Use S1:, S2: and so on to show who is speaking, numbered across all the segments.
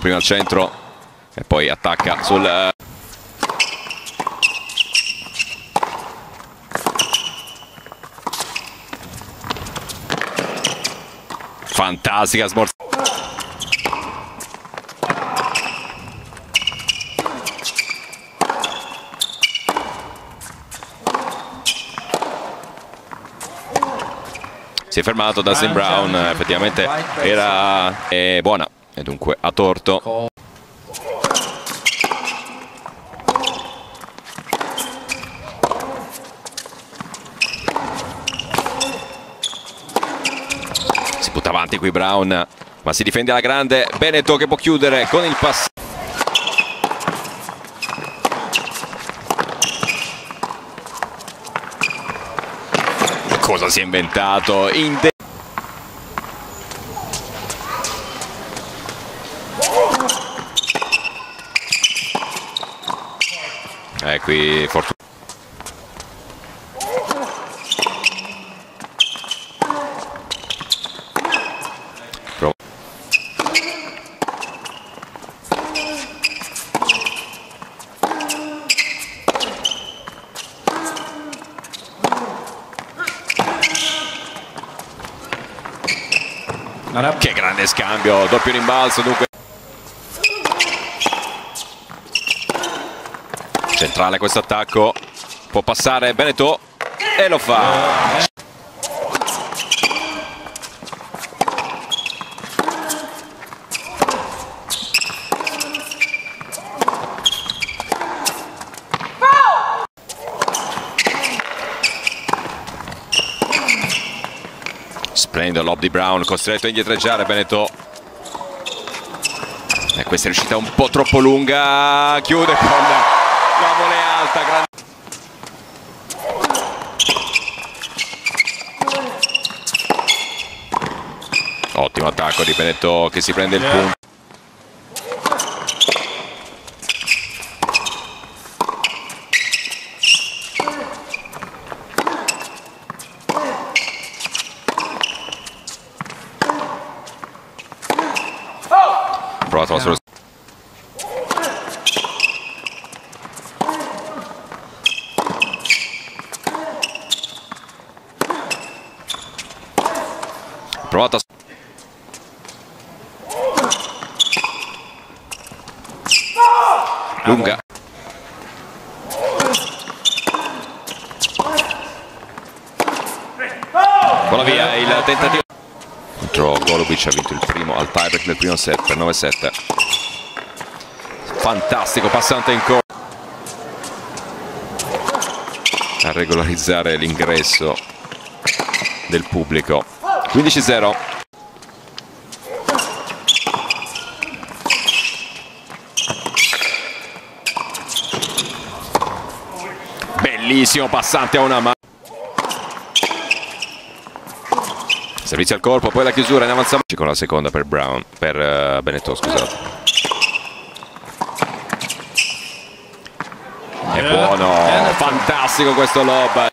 S1: Prima al centro e poi attacca sul... eh, Fantastica smorza. Si è fermato Dustin Brown, effettivamente era eh, buona e dunque a torto. Si butta avanti qui Brown, ma si difende alla grande. Benetto che può chiudere con il pass. Cosa si è inventato? In qui fortuna. Che grande scambio, doppio rimbalzo dunque. Centrale questo attacco, può passare Benetò e lo fa. Splendido lob di Brown, costretto a indietreggiare Benetò. E questa è riuscita un po' troppo lunga, chiude con la volea alta. grande- Ottimo attacco di Benetò che si prende il punto. Provato la Provato a... Lunga. Vola via il tentativo. Contro Golubic ha vinto il primo al tiebreak del primo set per 9-7. Fantastico passante in corsa. A regolarizzare l'ingresso del pubblico. 15-0. Bellissimo passante a una mano. Servizio al corpo, poi la chiusura in avanzamento con la seconda per Brown, per uh, Benetton, scusate. È buono, fantastico questo lob.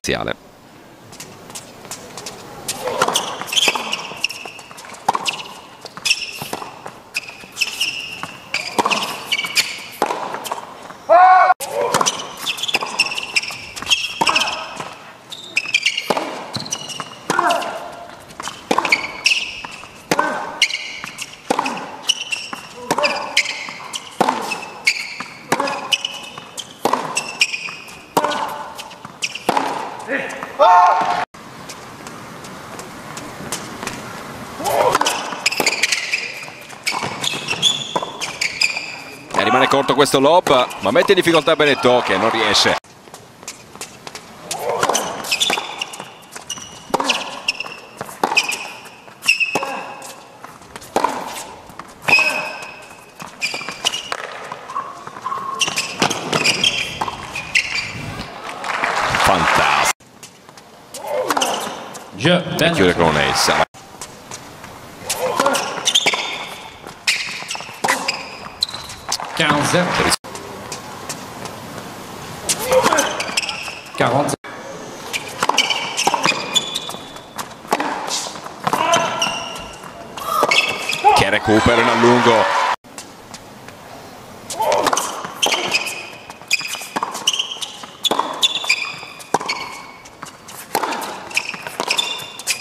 S1: Corto questo lob, ma mette in difficoltà Benetton che non riesce. Fantastico. E chiude con un ace.
S2: Quinze. 40.
S1: Che recupero in allungo.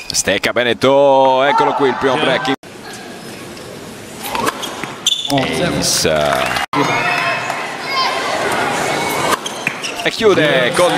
S1: Stecca Benetto, eccolo qui il primo break. Ace. E chiude con